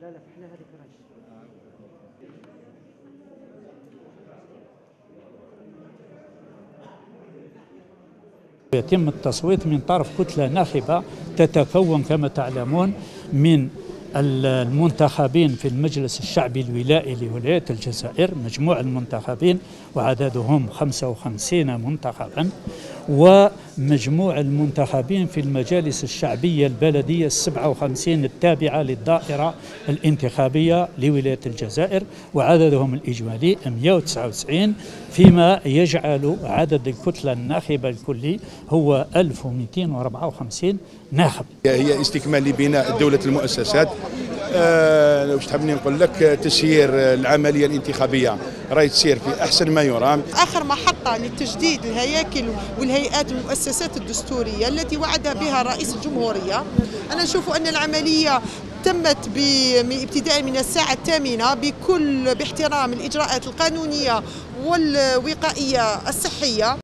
لا لا رايش يتم التصويت من طرف كتلة ناخبة تتكون كما تعلمون من المنتخبين في المجلس الشعبي الولائي لولاية الجزائر مجموع المنتخبين وعددهم 55 منتخبا ومجموع المنتخبين في المجالس الشعبية البلدية السبعة وخمسين التابعة للدائرة الانتخابية لولاية الجزائر وعددهم الإجمالي 199 فيما يجعل عدد الكتلة الناخبة الكلي هو 1254 ناخب. هي استكمال لبناء دولة المؤسسات آه لو تحبني نقول لك تسيير العملية الانتخابية؟ راهي تسير في أحسن ما يرام. آخر محطه لتجديد الهياكل والهيئات والمؤسسات الدستورية التي وعد بها رئيس الجمهورية. أنا نشوف أن العملية تمت ابتداء من الساعة الثامنة بكل باحترام الإجراءات القانونية والوقائية الصحية.